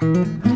Mm-hmm.